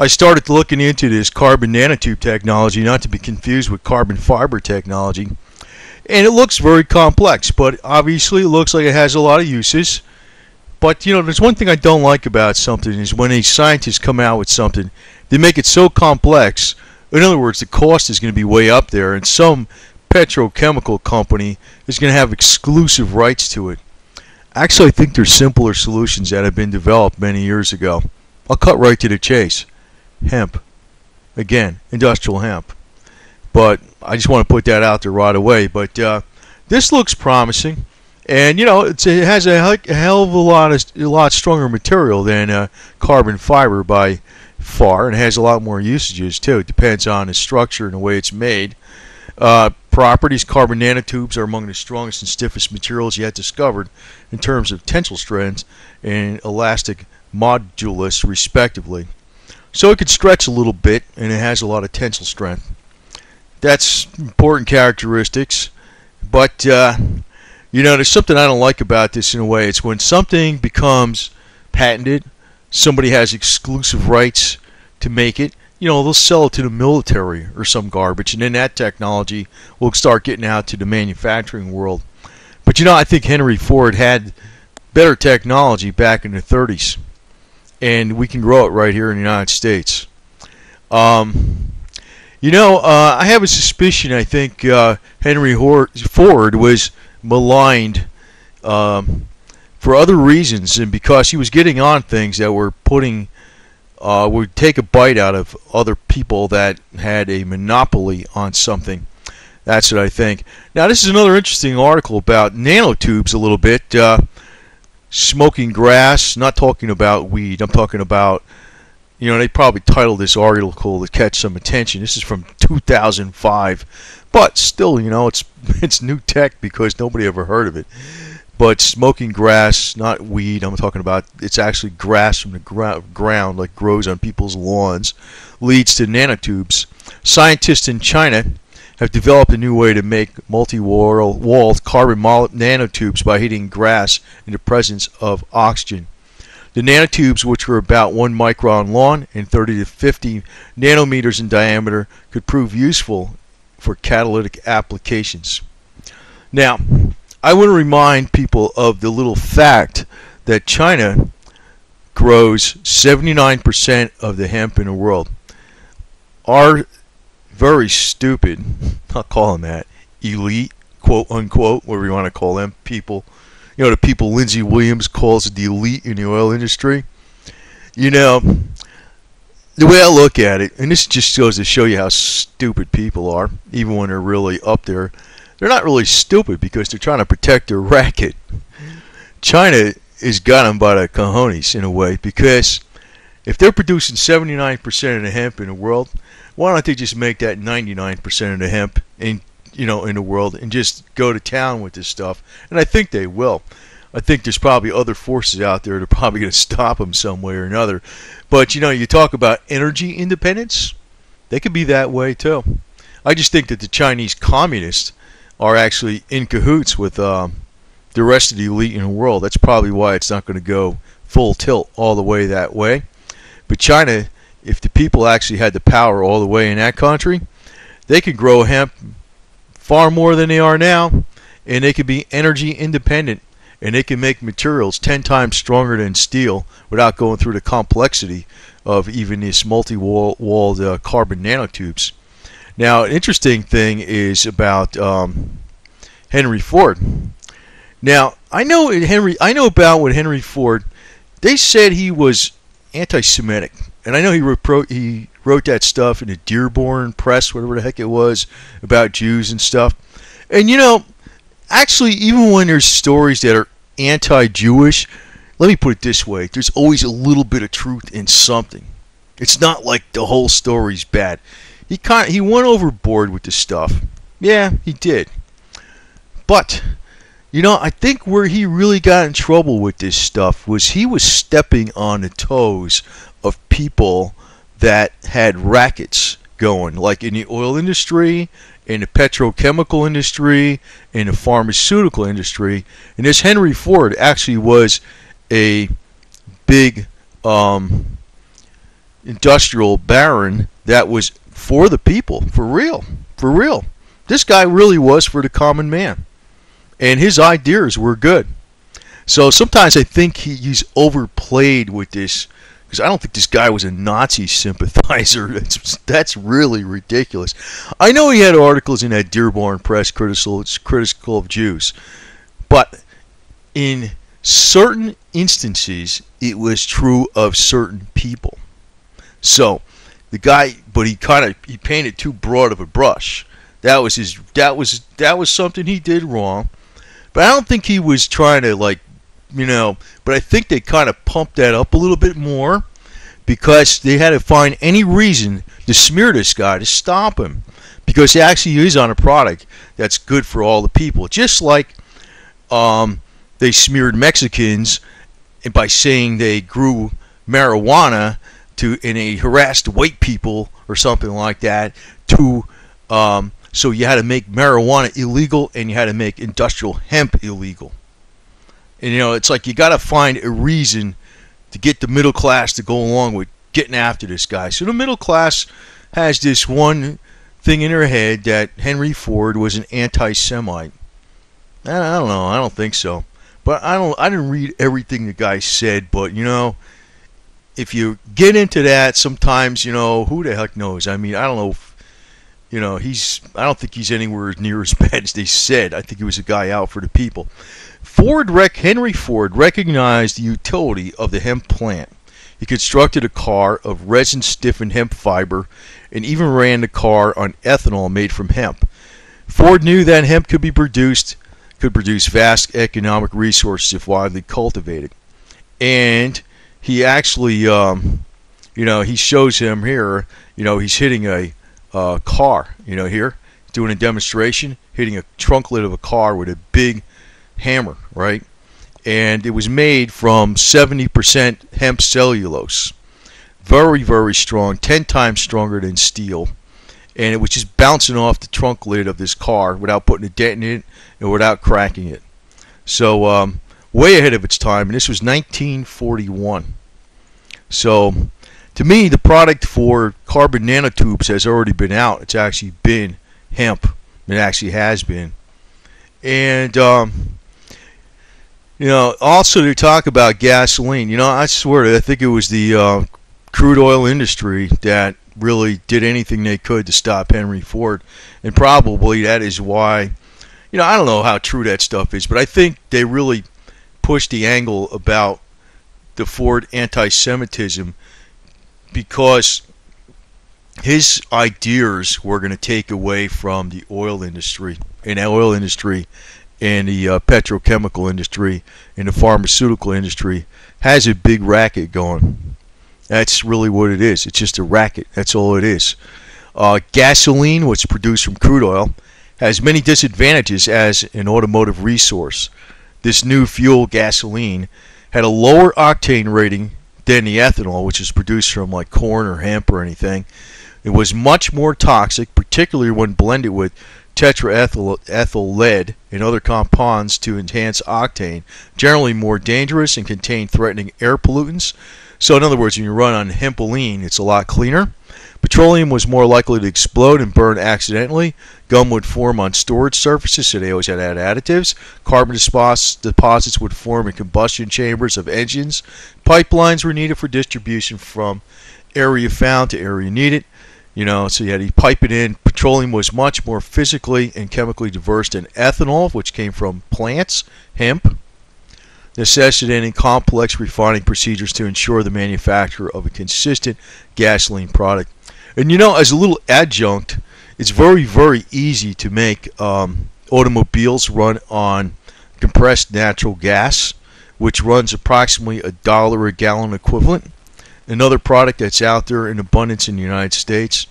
I started looking into this carbon nanotube technology, not to be confused with carbon fiber technology. And it looks very complex, but obviously it looks like it has a lot of uses. But you know, there's one thing I don't like about something is when a scientist come out with something, they make it so complex. In other words, the cost is going to be way up there, and some petrochemical company is going to have exclusive rights to it. Actually, I think there's simpler solutions that have been developed many years ago. I'll cut right to the chase hemp. Again, industrial hemp. But I just want to put that out there right away. But uh, this looks promising, and you know it has a, hell of a lot of, a lot stronger material than uh, carbon fiber by far, and has a lot more usages too. It depends on the structure and the way it's made. Uh, properties: carbon nanotubes are among the strongest and stiffest materials yet discovered in terms of tensile strength and elastic modulus, respectively. So it could stretch a little bit and it has a lot of tensile strength. That's important characteristics. But, uh, you know, there's something I don't like about this in a way. It's when something becomes patented, somebody has exclusive rights to make it. You know, they'll sell it to the military or some garbage, and then that technology will start getting out to the manufacturing world. But, you know, I think Henry Ford had better technology back in the 30s and we can grow it right here in the United States. Um, you know, uh, I have a suspicion. I think uh, Henry Ford was maligned um, for other reasons, and because he was getting on things that were putting uh, would take a bite out of other people that had a monopoly on something. That's what I think. Now, this is another interesting article about nanotubes. A little bit. Smoking grass, not talking about weed. I'm talking about, you know, they probably titled this article to catch some attention. This is from 2005, but still, you know, it's it's new tech because nobody ever heard of it. But smoking grass, not weed. I'm talking about it's actually grass from the gra- ground, like grows on people's lawns, leads to nanotubes. Scientists in China have developed a new way to make multi-walled carbon nanotubes by heating grass in the presence of oxygen. The nanotubes, which were about 1 micron long and 30 to 50 nanometers in diameter, could prove useful for catalytic applications. Now, I want to remind people of the little fact that China grows 79% of the hemp in the world. Our very stupid, I'll call them that, elite, quote unquote, whatever you want to call them, people. You know, the people Lindsey Williams calls the elite in the oil industry. You know, the way I look at it, and this just goes to show you how stupid people are, even when they're really up there. They're not really stupid because they're trying to protect their racket. China has got them by the cojones in a way because if they're producing 79% of the hemp in the world, why don't they just make that 99% of the hemp in you know in the world and just go to town with this stuff? And I think they will. I think there's probably other forces out there that are probably going to stop them some way or another. But you know, you talk about energy independence, they could be that way too. I just think that the Chinese communists are actually in cahoots with uh, the rest of the elite in the world. That's probably why it's not going to go full tilt all the way that way. But China if the people actually had the power all the way in that country, they could grow hemp far more than they are now, and they could be energy independent, and they could make materials 10 times stronger than steel without going through the complexity of even these multi-walled uh, carbon nanotubes. Now, an interesting thing is about um, Henry Ford. Now, I know Henry. I know about what Henry Ford. They said he was anti-Semitic and I know he wrote he wrote that stuff in the Dearborn Press, whatever the heck it was, about Jews and stuff. And you know, actually, even when there's stories that are anti-Jewish, let me put it this way: there's always a little bit of truth in something. It's not like the whole story's bad. He kind he went overboard with the stuff. Yeah, he did. But you know, I think where he really got in trouble with this stuff was he was stepping on the toes of people that had rackets going, like in the oil industry, in the petrochemical industry, in the pharmaceutical industry. And this Henry Ford actually was a big, um, industrial baron that was for the people, for real, for real. This guy really was for the common man, and his ideas were good. So sometimes I think he, he's overplayed with this because I don't think this guy was a Nazi sympathizer. That's, that's really ridiculous. I know he had articles in that Dearborn Press critical critical of Jews, but in certain instances, it was true of certain people. So the guy, but he kind of he painted too broad of a brush. That was his. That was that was something he did wrong. But I don't think he was trying to like you know, but I think they kind of pumped that up a little bit more because they had to find any reason to smear this guy to stop him because he actually is on a product that's good for all the people. Just like um, they smeared Mexicans by saying they grew marijuana to and they harassed white people or something like that to um, so you had to make marijuana illegal and you had to make industrial hemp illegal. And you know, it's like you got to find a reason to get the middle class to go along with getting after this guy. So the middle class has this one thing in her head that Henry Ford was an anti-Semite. I don't know. I don't think so. But I don't. I didn't read everything the guy said. But you know, if you get into that, sometimes you know who the heck knows. I mean, I don't know. If, you know, he's. I don't think he's anywhere near as bad as they said. I think he was a guy out for the people. Ford rec- Henry Ford recognized the utility of the hemp plant. He constructed a car of resin stiffened hemp fiber and even ran the car on ethanol made from hemp. Ford knew that hemp could be produced could produce vast economic resources if widely cultivated. And he actually um, you know, he shows him here, you know, he's hitting a uh, car, you know, here, doing a demonstration, hitting a trunk lid of a car with a big hammer, right? And it was made from 70% hemp cellulose. Very, very strong, 10 times stronger than steel. And it was just bouncing off the trunk lid of this car without putting a dent in it and without cracking it. So, um, way ahead of its time, and this was 1941. So, to me, the product for carbon nanotubes has already been out. It's actually been hemp. It actually has been. And um, you know, also to talk about gasoline, you know, I swear, to I think it was the uh, crude oil industry that really did anything they could to stop Henry Ford, and probably that is why, you know, I don't know how true that stuff is, but I think they really pushed the angle about the Ford anti-Semitism because his ideas were going to take away from the oil industry, and oil industry and the uh, petrochemical industry and the pharmaceutical industry has a big racket going. That's really what it is. It's just a racket. That's all it is. Uh, gasoline, which is produced from crude oil, has many disadvantages as an automotive resource. This new fuel, gasoline, had a lower octane rating than the ethanol, which is produced from like corn or hemp or anything. It was much more toxic, particularly when blended with tetraethyl ethyl lead and other compounds to enhance octane, generally more dangerous and contain threatening air pollutants. So in other words, when you run on hempoline, it's a lot cleaner. Petroleum was more likely to explode and burn accidentally. Gum would form on storage surfaces, so they always had to add additives. Carbon deposits would form in combustion chambers of engines. Pipelines were needed for distribution from area found to area needed. You know, so you had to pipe it in. Petroleum was much more physically and chemically diverse than ethanol, which came from plants, hemp, necessitating complex refining procedures to ensure the manufacture of a consistent gasoline product. And you know, as a little adjunct, it's very, very easy to make um, automobiles run on compressed natural gas, which runs approximately a dollar a gallon equivalent another product that's out there in abundance in the United States.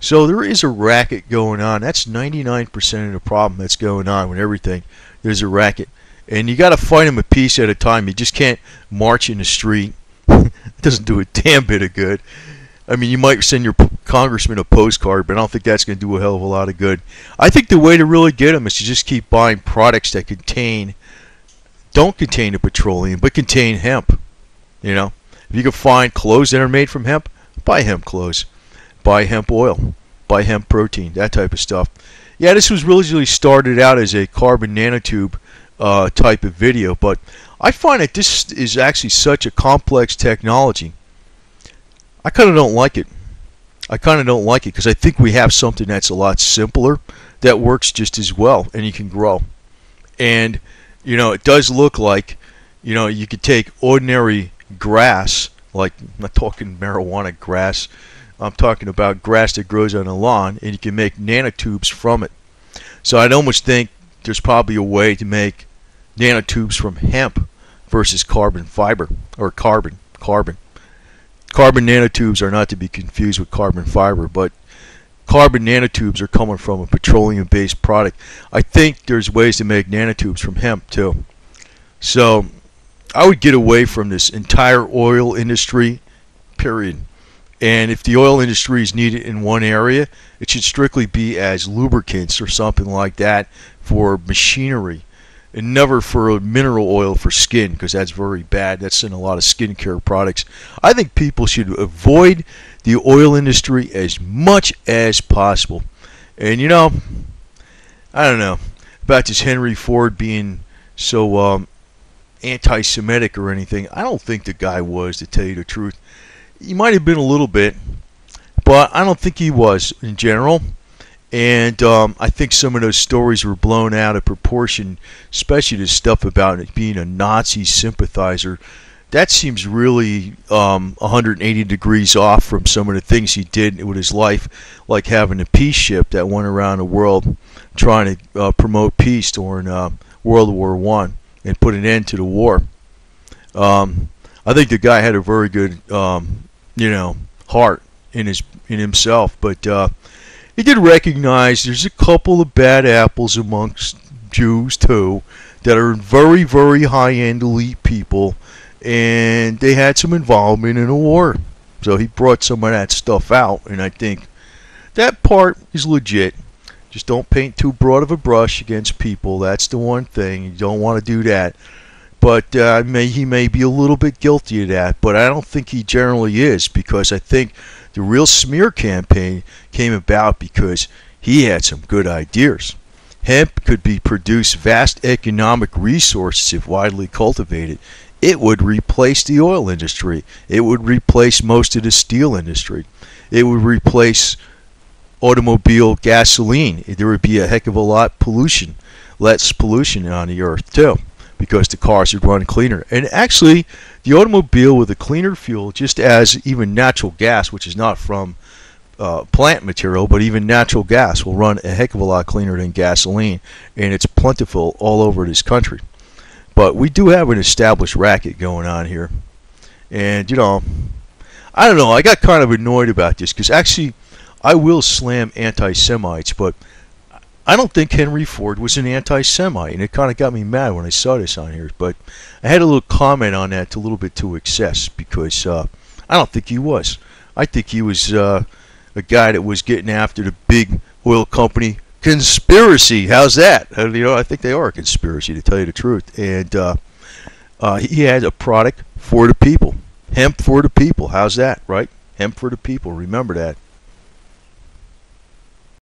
So there is a racket going on. That's 99% of the problem that's going on with everything. There's a racket. And you got to fight them a piece at a time. You just can't march in the street. it doesn't do a damn bit of good. I mean, you might send your congressman a postcard, but I don't think that's going to do a hell of a lot of good. I think the way to really get them is to just keep buying products that contain, don't contain the petroleum, but contain hemp. You know, if you can find clothes that are made from hemp, buy hemp clothes, buy hemp oil, buy hemp protein, that type of stuff. Yeah, this was originally started out as a carbon nanotube uh, type of video, but I find that this is actually such a complex technology. I kind of don't like it. I kind of don't like it because I think we have something that's a lot simpler that works just as well and you can grow. And, you know, it does look like, you know, you could take ordinary grass, like, I'm not talking marijuana grass, I'm talking about grass that grows on a lawn, and you can make nanotubes from it. So I'd almost think there's probably a way to make nanotubes from hemp versus carbon fiber, or carbon, carbon. Carbon nanotubes are not to be confused with carbon fiber, but carbon nanotubes are coming from a petroleum-based product. I think there's ways to make nanotubes from hemp too. So I would get away from this entire oil industry, period. And if the oil industry is needed in one area, it should strictly be as lubricants or something like that for machinery and never for mineral oil for skin because that's very bad. That's in a lot of skincare products. I think people should avoid the oil industry as much as possible. And you know, I don't know about this Henry Ford being so um, anti-Semitic or anything. I don't think the guy was, to tell you the truth. He might have been a little bit, but I don't think he was in general. And um, I think some of those stories were blown out of proportion, especially the stuff about it being a Nazi sympathizer. That seems really um, 180 degrees off from some of the things he did with his life, like having a peace ship that went around the world trying to uh, promote peace during uh, World War One and put an end to the war. Um, I think the guy had a very good, um, you know, heart in his in himself, but uh, he did recognize there's a couple of bad apples amongst Jews too that are very, very high-end elite people, and they had some involvement in a war. So he brought some of that stuff out, and I think that part is legit. Just don't paint too broad of a brush against people. That's the one thing. You don't want to do that. But uh, may, he may be a little bit guilty of that, but I don't think he generally is because I think the real smear campaign came about because he had some good ideas. Hemp could be produce vast economic resources if widely cultivated. It would replace the oil industry. It would replace most of the steel industry. It would replace automobile gasoline. There would be a heck of a lot pollution, less pollution on the earth too because the cars would run cleaner. And actually, the automobile with a cleaner fuel, just as even natural gas, which is not from uh, plant material, but even natural gas will run a heck of a lot cleaner than gasoline, and it's plentiful all over this country. But we do have an established racket going on here. And, you know, I don't know, I got kind of annoyed about this because actually I will slam anti Semites, but I don't think Henry Ford was an anti-Semite, and it kind of got me mad when I saw this on here. But I had a little comment on that to a little bit to excess because uh, I don't think he was. I think he was uh, a guy that was getting after the big oil company conspiracy. How's that? Uh, you know, I think they are a conspiracy to tell you the truth. And uh, uh, he had a product for the people, hemp for the people. How's that, right? Hemp for the people. Remember that.